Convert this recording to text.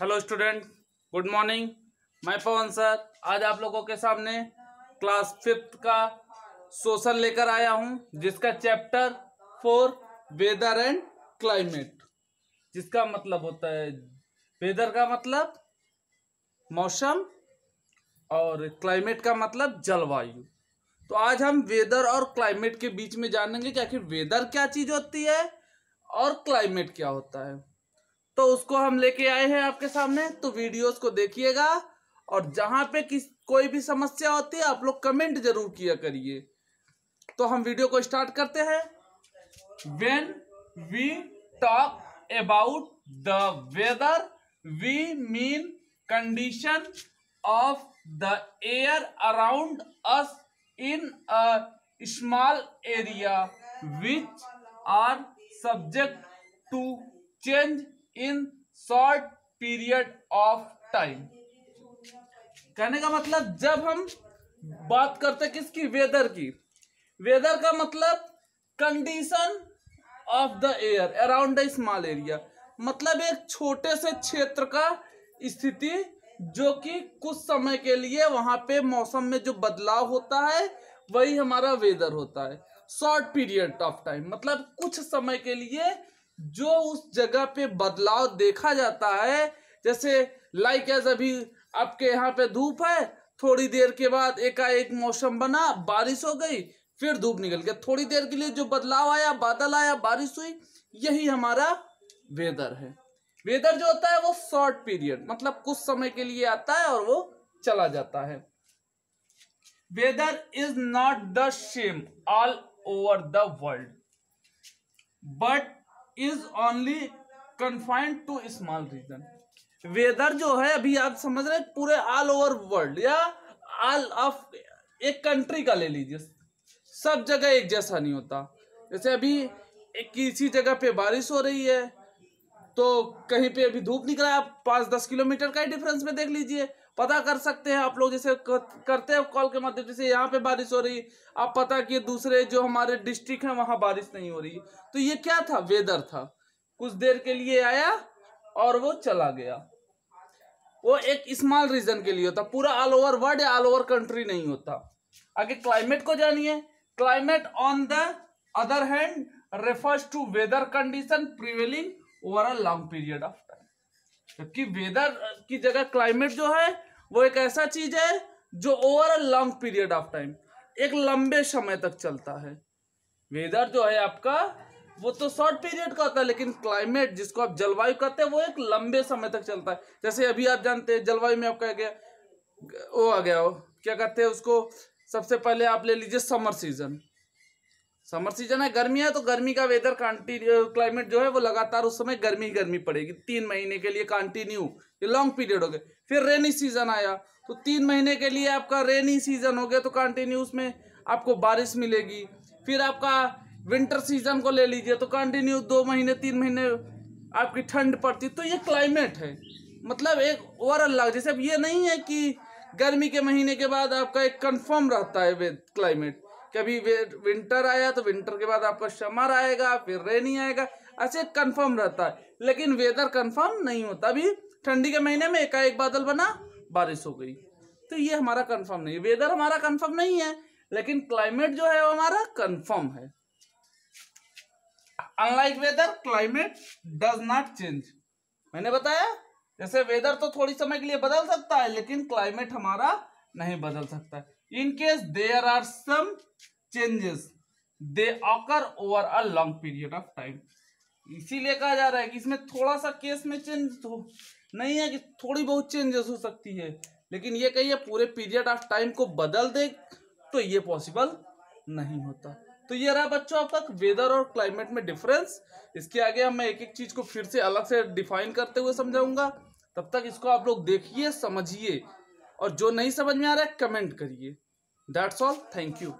Hello student, good morning. मैं पवन sir, आज आप लोगों के सामने क्लास फिफ्थ का सोशल लेकर आया हूँ, जिसका chapter four, weather and climate. जिसका मतलब होता है, वेदर का मतलब मौसम और क्लाइमेट का मतलब जलवायु। तो आज हम वेदर और क्लाइमेट के बीच में जानेंगे कि आखिर वेदर क्या चीज़ होती है और क्लाइमेट क्या होता है। तो उसको हम लेके आए हैं आपके सामने तो वीडियोस को देखिएगा। और जहाँ पे किस, कोई भी समस्या होती है, आप लोग कमेंट ज़रूर किया करिए। तो हम वीडियो को स्टार्ट करते हैं। When we talk about the weather we mean condition of the air around us in a small area which are subject to change in short period of time. कहने का मतलब जब हम बात करते किसकी? वेदर की। वेदर का मतलब condition of the air around small area मतलब एक छोटे से क्षेत्र का स्थिति, जो कि कुछ समय के लिए वहाँ पे मौसम में जो बदलाव होता है, वही हमारा वेदर होता है। Short period of time. मतलब कुछ समय के लिए जो उस जगह पे बदलाव देखा जाता है, जैसे लाइक एज अभी आपके यहाँ पे धूप है, थोड़ी देर के बाद एकाएक मौसम बना, बारिश हो गई, फिर धूप निकल गया। थोड़ी देर के लिए जो बदलाव आया, बादल आया, बारिश हुई, यही हमारा वेदर है। वेदर जो होता है वो शॉर्ट पीरियड मतलब कुछ समय के लिए आता है और वो चला जाता है। Weather is not the same all over the world but is only confined to small region weather जो है, अभी आप समझ रहे पूरे ऑल ओवर वर्ल्ड या ऑल ऑफ़ एक कंट्री का ले लीजिए। सब जगह एक जैसा नहीं होता। जैसे अभी एक किसी जगह पे बारिश हो रही है तो कहीं पे अभी धूप निकला, आप पाँच दस किलोमीटर का ही डिफरेंस में देख लीजिए। पता कर सकते हैं आप लोग जैसे करते हैं कॉल के माध्यम जैसे यहाँ पे बारिश हो रही, आप पता किए दूसरे जो हमारे डिस्ट्रिक्ट है, वहाँ बारिश नहीं हो रही। तो ये क्या था? वेदर था। कुछ देर के लिए आया और वो चला गया। वो एक स्मॉल रीजन के लिए होता। पूरा all over world all over country नहीं होता। आगे क्लाइमेट को जानिए। Climate on the other hand refers to weather condition prevailing over a long period of time जबकि वेदर की जगह क्लाइमेट जो है वो एक ऐसा चीज़ है जो over a long period of time एक लंबे समय तक चलता है। वेदर जो है आपका, वो तो शॉर्ट पीरियड का होता है, लेकिन क्लाइमेट जिसको आप जलवायु कहते हैं, वो एक लंबे समय तक चलता है। जैसे अभी आप जानते हैं, जलवायु में आपका गया, वो आ गया हो क्या कहते हैं उसको, सबसे पहले आप ले लीजिए समर सीज़न समर सीज़न है, गर्मी है तो गर्मी का वेदर कंटिन्यू क्लाइमेट जो है वो लगातार उस समय गर्मी ही गर्मी पड़ेगी। तीन महीने के लिए कंटिन्यू ये लॉन्ग पीरियड हो गए। फिर रेनी सीज़न आया तो तीन महीने के लिए आपका रेनी सीज़न हो गया तो कंटिन्यू उसमें आपको बारिश मिलेगी। फिर आपका विंटर सीज़न को ले लीजिए तो कंटिन्यू दो महीने, तीन महीने आपकी ठंड पड़ती। तो ये क्लाइमेट है। मतलब एक ओवरऑल लग, जैसे अब ये नहीं है कि गर्मी के महीने के बाद आपका एक कंफर्म रहता है क्लाइमेट कभी विंटर आया तो विंटर के बाद आपका समर आएगा, फिर रेनी आएगा, ऐसे कंफर्म रहता है। लेकिन वेदर कंफर्म नहीं होता। अभी ठंडी के महीने में एकाएक बादल बना, बारिश हो गई। तो ये हमारा कंफर्म नहीं वेदर हमारा कंफर्म नहीं है, लेकिन क्लाइमेट जो है वो हमारा कंफर्म है। Unlike weather climate does not change मैंने बताया, जैसे वेदर तो थोड़ी समय के लिए बदल सकता है, लेकिन क्लाइमेट हमारा नहीं बदल सकता in case there are some changes they occur over a long period of time इसीलिए कहा जा रहा है कि इसमें थोड़ा सा केस में चेंज हो। नहीं है कि थोड़ी बहुत चेंजेस हो सकती है, लेकिन ये कहिए पूरे पीरियड ऑफ़ टाइम को बदल दे तो ये पॉसिबल नहीं होता। तो ये रहा बच्चों अब तक वेदर और क्लाइमेट में डिफरेंस इसके आगे हम मैं एक एक चीज़ को फिर से अलग से डिफाइन करते हुए समझाऊँगा। तब तक इसको आप लोग देखिए, समझिए। और जो नहीं समझ में आ रहा है कमेंट करिए। That's all thank you